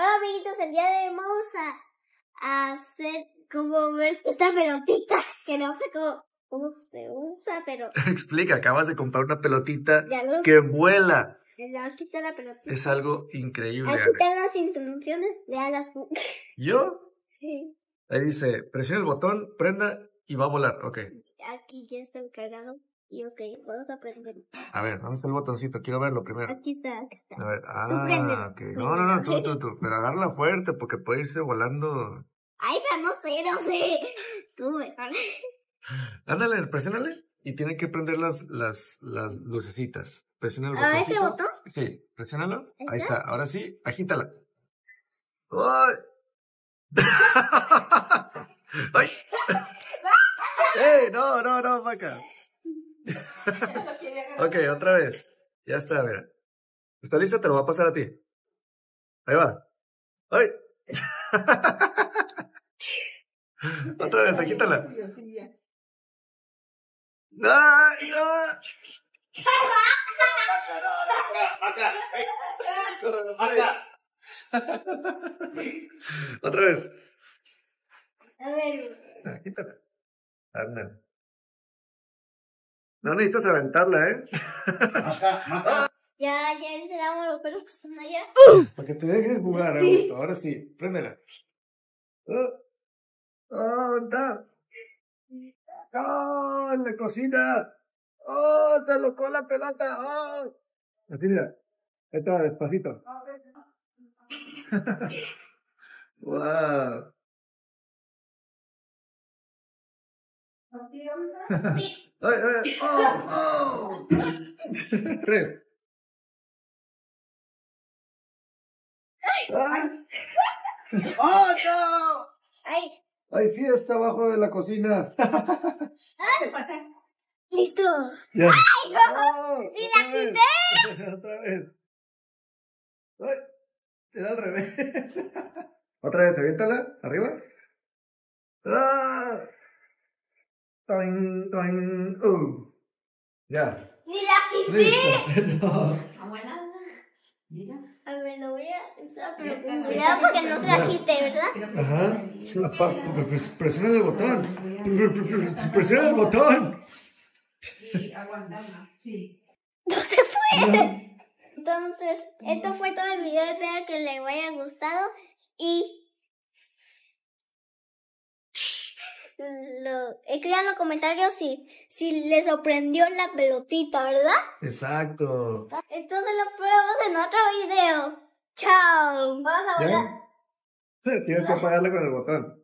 Hola amiguitos, el día de hoy vamos a, hacer como ver esta pelotita que no sé cómo, cómo se usa, pero Explica, acabas de comprar una pelotita ya lo que vuela. quitar la pelotita. Es algo increíble. Ale. están las instrucciones, veanlas. ¿Yo? Sí, Ahí dice, presiona el botón, prenda y va a volar. Ok. aquí ya está cargado. Y ok, vamos a prender. A ver, ¿dónde está el botoncito? Quiero verlo primero. Aquí está, aquí está. A ver, ah, ok. No, no, no, tú, tú, tú. Pero agárrala fuerte porque puede irse volando. Ay, pero no sé, no sé. Tú mejor. Ándale, presiónale y tiene que prender las, las, las lucecitas. Presiona el ¿Ah, este botoncito. botón? Sí, presiónalo. Ahí está. Ahora sí, agítala. ¡Ay! ¡Ay! ¡Ey! No, no, no, vaca. ok, otra vez. Ya está, mira. ¿Está lista? Te lo voy a pasar a ti. Ahí va. ¡Ay! otra vez, agítala. ¡Ay! ¡No! Acá. Otra vez. A ver, Ah, quítala. No necesitas aventarla, ¿eh? Acá, acá. ya, ya encerramos los pelos que están allá. Para que te dejes jugar, a Sí. gusto. Ahora sí, préndela. Oh, oh, está. Oh, en la cocina. Oh, se locó la pelota. Oh. Así mira. Ahí está, despacito. wow. Ay, ay, oh, oh. Ay. ¡Oh, no! Ay, Hay fiesta abajo de la cocina. listo. Ya. ¡Ay, no! Oh, ¡Y la vez. quité! Otra vez. Ay, era al revés. Otra vez, aviéntala, arriba. ¡Ah! Toin, toin, uh. Ya. ¡Ni la quité! Listo. No. Abuela, mira. A ver, lo voy a usar, pero cuidado porque no se la quite, ¿verdad? Ajá. Presiona el botón. Pre- pre- pre- Presiona el botón. Sí, aguantarla. Sí. ¡No se fue! Entonces, esto fue todo el video. Espero que les haya gustado. Y. Lo, escriban los comentarios si, si les sorprendió la pelotita, ¿verdad? Exacto. Entonces los vemos en otro video. Chao. Vamos a volar. ¿Ya? Tienes que apagarla con el botón.